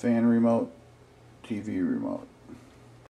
fan remote, TV remote.